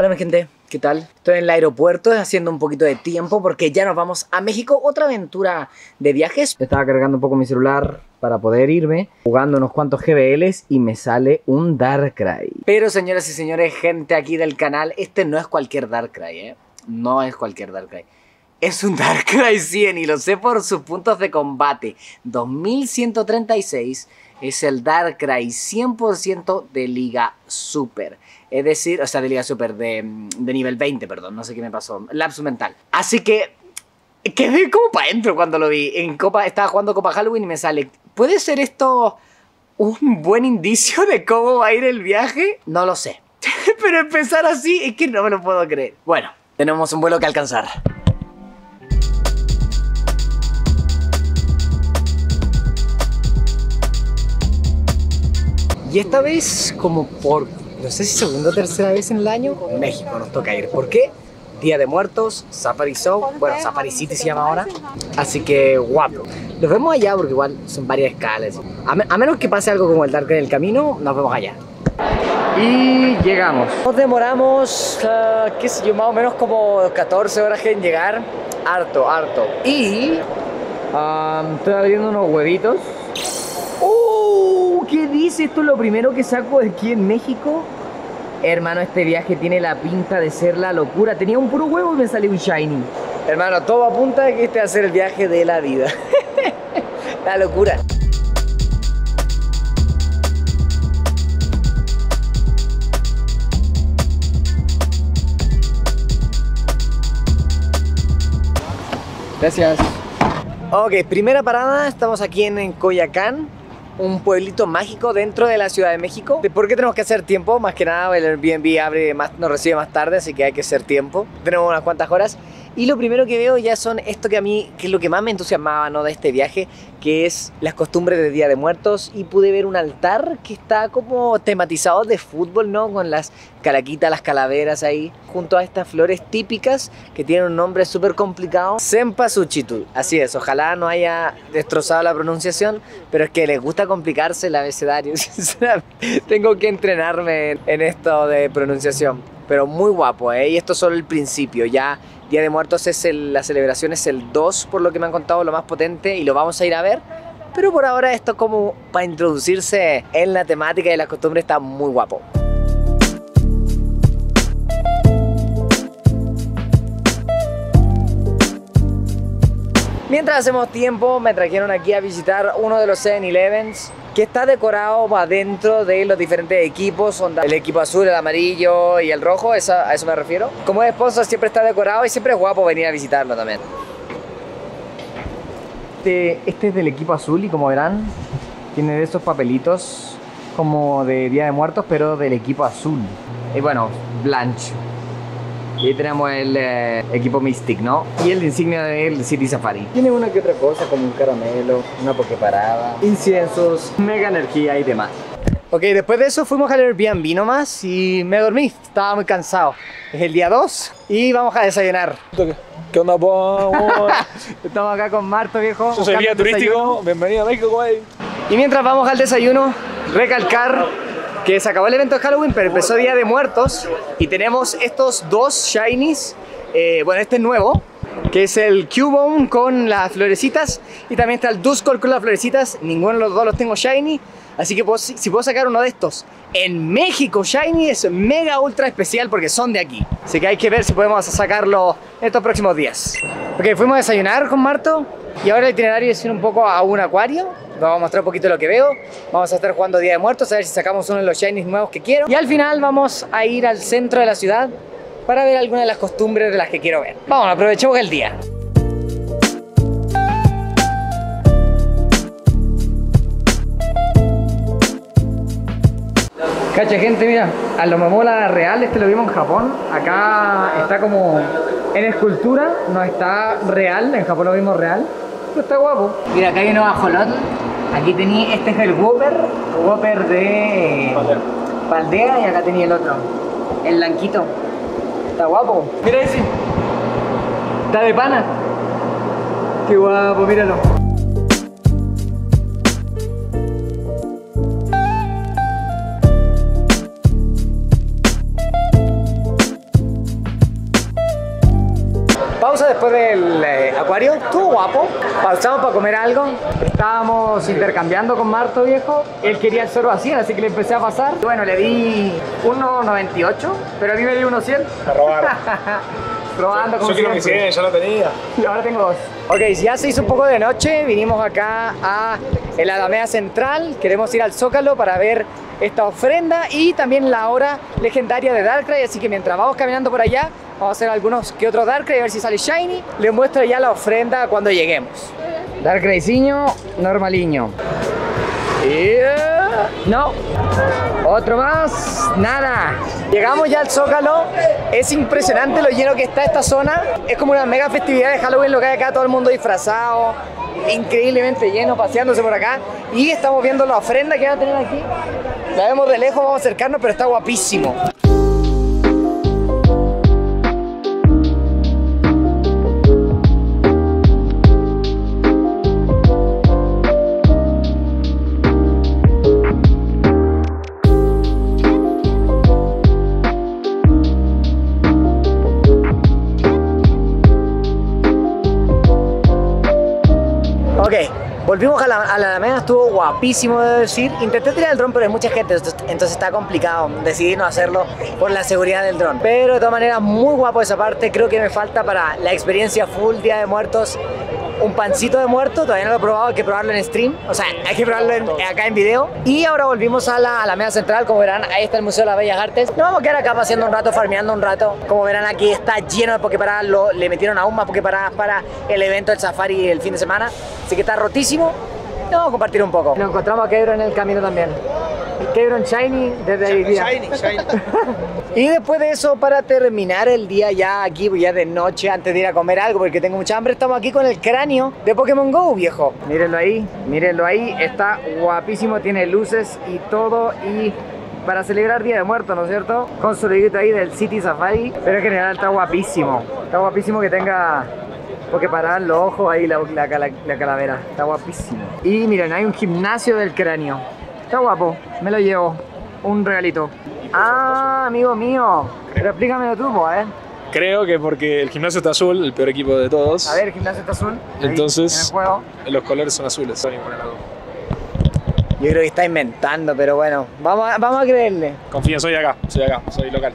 Hola mi gente, ¿qué tal? Estoy en el aeropuerto haciendo un poquito de tiempo porque ya nos vamos a México, otra aventura de viajes. Estaba cargando un poco mi celular para poder irme, jugando unos cuantos GBLs y me sale un Darkrai. Pero señoras y señores, gente aquí del canal, este no es cualquier Darkrai, ¿eh? No es cualquier Darkrai. Es un Darkrai 100 y lo sé por sus puntos de combate. 2136 es el Darkrai 100% de Liga Super. Es decir, o sea, de Liga Super, de, de nivel 20, perdón, no sé qué me pasó. Lapsus mental. Así que quedé como para adentro cuando lo vi. En Copa, estaba jugando Copa Halloween y me sale. ¿Puede ser esto un buen indicio de cómo va a ir el viaje? No lo sé. Pero empezar así es que no me lo puedo creer. Bueno, tenemos un vuelo que alcanzar. Y esta vez, como por, no sé si segunda o tercera vez en el año, México nos toca ir. ¿Por qué? Día de Muertos, Safari Show, bueno, Safari City se llama ahora. Así que guapo. Nos vemos allá porque igual son varias escalas. A, me- a menos que pase algo como el Dark en el camino, nos vemos allá. Y llegamos. Nos demoramos, ah, qué sé yo, más o menos como 14 horas en llegar. Harto, harto. Y ah, estoy abriendo unos huevitos. ¿Qué dice? Esto es lo primero que saco aquí en México. Hermano, este viaje tiene la pinta de ser la locura. Tenía un puro huevo y me salió un shiny. Hermano, todo apunta a que este va a ser el viaje de la vida. la locura. Gracias. Ok, primera parada, estamos aquí en Coyacán, un pueblito mágico dentro de la Ciudad de México. ¿De ¿Por qué tenemos que hacer tiempo? Más que nada, el Airbnb abre más, nos recibe más tarde, así que hay que hacer tiempo. Tenemos unas cuantas horas. Y lo primero que veo ya son esto que a mí, que es lo que más me entusiasmaba ¿no? de este viaje, que es las costumbres de Día de Muertos. Y pude ver un altar que está como tematizado de fútbol, ¿no? Con las calaquitas, las calaveras ahí, junto a estas flores típicas que tienen un nombre súper complicado. Cempasúchil. Así es, ojalá no haya destrozado la pronunciación, pero es que les gusta complicarse el abecedario. Tengo que entrenarme en, en esto de pronunciación. Pero muy guapo, ¿eh? Y esto es solo el principio, ya Día de Muertos es el- la celebración es el 2, por lo que me han contado, lo más potente, y lo vamos a ir a ver. Pero por ahora esto como para introducirse en la temática y las costumbres está muy guapo. Mientras hacemos tiempo, me trajeron aquí a visitar uno de los 7-Elevens que está decorado para dentro de los diferentes equipos, onda el equipo azul, el amarillo y el rojo, esa- a eso me refiero. Como es sponsor siempre está decorado y siempre es guapo venir a visitarlo también. Este, este es del equipo azul y como verán, tiene de esos papelitos como de Día de Muertos, pero del equipo azul. Y bueno, Blanche. Y ahí tenemos el eh, equipo Mystic, ¿no? Y el insignia del City Safari. Tiene una que otra cosa, como un caramelo, una pokeparada, inciensos, mega energía y demás. Ok, después de eso fuimos al Airbnb nomás y me dormí. Estaba muy cansado. Es el día 2 y vamos a desayunar. ¿Qué onda, po? Estamos acá con Marto, viejo. Yo soy guía desayuno. turístico. Bienvenido a México, güey. Y mientras vamos al desayuno, recalcar que se acabó el evento de Halloween, pero empezó Día de Muertos y tenemos estos dos shinies. eh, bueno, este es nuevo, que es el Cubone con las florecitas y también está el Duskull con las florecitas. Ninguno de los dos los tengo shiny, así que si puedo sacar uno de estos en México shiny es mega ultra especial porque son de aquí. Así que hay que ver si podemos sacarlo estos próximos días. Ok, fuimos a desayunar con Marto y ahora el itinerario es ir un poco a un acuario. Vamos a mostrar un poquito lo que veo. Vamos a estar jugando Día de Muertos, a ver si sacamos uno de los shinies nuevos que quiero. Y al final vamos a ir al centro de la ciudad para ver algunas de las costumbres de las que quiero ver. Vamos, aprovechemos el día. Cacha gente, mira, a lo mamola real, este lo vimos en Japón. Acá está como en escultura, no está real, en Japón lo vimos real, pero está guapo. Mira, acá hay uno ajolotl. Aquí tenía, este es el Whopper, Whopper de Paldea y acá tenía el otro, el blanquito. Está guapo. Mira ese. Está de pana. Qué guapo, míralo. Después del eh, acuario. Estuvo guapo. Pausamos para comer algo. Estábamos intercambiando con Marto, viejo. Él quería el suero así, así que le empecé a pasar. Bueno, le di 1.98, pero a mí me di 1.100. A robar. Probando como Yo quiero mi siempre. 100, ya lo tenía. Y ahora tengo dos. Ok, ya se hizo un poco de noche, vinimos acá a el Alameda Central, queremos ir al Zócalo para ver esta ofrenda y también la hora legendaria de Darkrai, así que mientras vamos caminando por allá, vamos a hacer algunos que otros Darkrai, a ver si sale Shiny. Les muestro ya la ofrenda cuando lleguemos. Darkraiciño, normaliño. No. Otro más. Nada. Llegamos ya al Zócalo. Es impresionante lo lleno que está esta zona. Es como una mega festividad de Halloween lo que hay acá. Todo el mundo disfrazado. Increíblemente lleno, paseándose por acá. Y estamos viendo la ofrenda que van a tener aquí. La vemos de lejos, vamos a acercarnos, pero está guapísimo. Ok, volvimos a la, a la Alameda, estuvo guapísimo de decir. Intenté tirar el dron, pero hay mucha gente, entonces, está complicado. Decidí no hacerlo por la seguridad del dron. Pero de todas maneras, muy guapo esa parte. Creo que me falta para la experiencia full Día de Muertos un pancito de muerto. Todavía no lo he probado, hay que probarlo en stream. O sea, hay que probarlo en- acá en video. Y ahora volvimos a la Alameda Central. Como verán, ahí está el Museo de las Bellas Artes. Nos vamos a quedar acá paseando un rato, farmeando un rato. Como verán, aquí está lleno de Poképaradas. Lo- Le metieron aún más Poképaradas para el evento del Safari el fin de semana. Así que está rotísimo. Vamos a compartir un poco. Nos encontramos a Kebro en el camino también. Kebron Shiny desde ahí. Shiny, shiny. Y después de eso, para terminar el día ya aquí, ya de noche, antes de ir a comer algo, porque tengo mucha hambre, estamos aquí con el cráneo de Pokémon GO, viejo. Mírenlo ahí, mírenlo ahí, está guapísimo, tiene luces y todo, y para celebrar Día de Muertos, ¿no es cierto? Con su loguito ahí del City Safari, pero en general está guapísimo. Está guapísimo que tenga... Porque parar los ojos ahí, la, la la calavera. Está guapísimo. Y miren, hay un gimnasio del cráneo. Está guapo. Me lo llevo. Un regalito. Ah, amigo mío. Pero explícamelo tú, a ver. Creo que porque el gimnasio está azul, el peor equipo de todos. A ver, el gimnasio está azul. Ahí, Entonces- En el juego. Los colores son azules. Son. Yo creo que está inventando, pero bueno. Vamos a, vamos a creerle. Confía, soy acá, soy acá, soy local.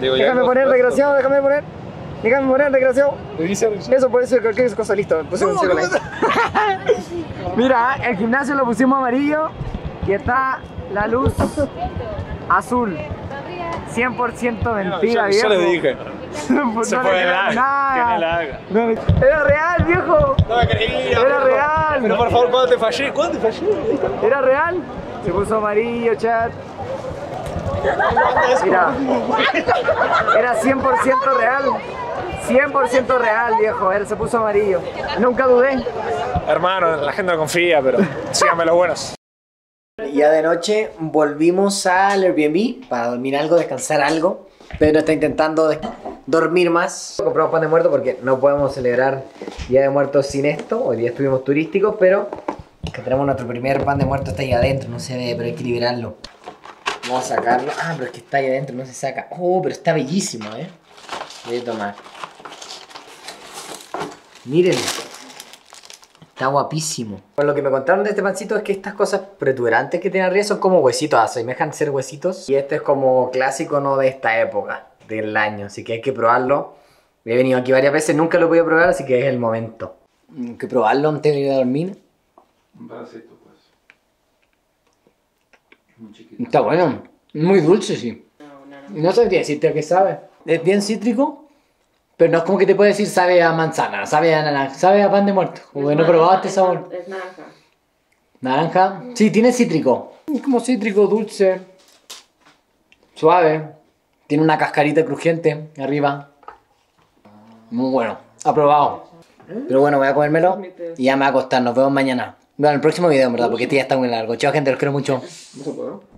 Digo, Déjame poner, desgraciado, déjame poner. Déjame poner, desgraciado. Eso puede ser cualquier cosa, listo. Un ahí. Mira, el gimnasio lo pusimos amarillo y está la luz azul. 100% mentira, viejo. yo le dije. Pues Se no fue de lag. nada. No Era real, viejo. No me creía. Era real. Pero por favor, ¿cuándo te fallé? ¿Cuándo te fallé? Era real. Se puso amarillo, chat. Mira. Era 100% real. 100% real, viejo. Era, se puso amarillo. Nunca dudé. Hermano, la gente no confía, pero síganme los buenos. Ya de noche volvimos al Airbnb para dormir algo, descansar algo. Pedro está intentando dormir más. Compramos pan de muerto porque no podemos celebrar Día de Muertos sin esto. Hoy día estuvimos turísticos, pero que tenemos nuestro primer pan de muerto está ahí adentro. No se ve, pero hay que liberarlo. Vamos a sacarlo. Ah, pero es que está ahí adentro, no se saca. Oh, pero está bellísimo, ¿eh? Voy a tomar. Miren. Está guapísimo. Pues lo que me contaron de este pancito es que estas cosas protuberantes que tiene arriba son como huesitos, asemejan ser huesitos. Y este es como clásico no de esta época del año, así que hay que probarlo. He venido aquí varias veces, nunca lo he podido probar, así que es el momento. Hay que probarlo antes de ir a dormir. Un pedacito, pues. Muy chiquito. Está bueno, muy dulce, sí. No sabría decirte a qué sabe. Es bien cítrico, pero no es como que te puede decir sabe a manzana, sabe a naranja, sabe a pan de muerto. Como que no he probado este sabor. Es naranja. Naranja. Sí, tiene cítrico. Es como cítrico, dulce. Suave. Tiene una cascarita crujiente arriba. Muy bueno. Aprobado. Pero bueno, voy a comérmelo y ya me voy a acostar. Nos vemos mañana. Bueno, en el próximo video, en verdad, porque este ya está muy largo. Chao, gente, los quiero mucho. ¿No se puede?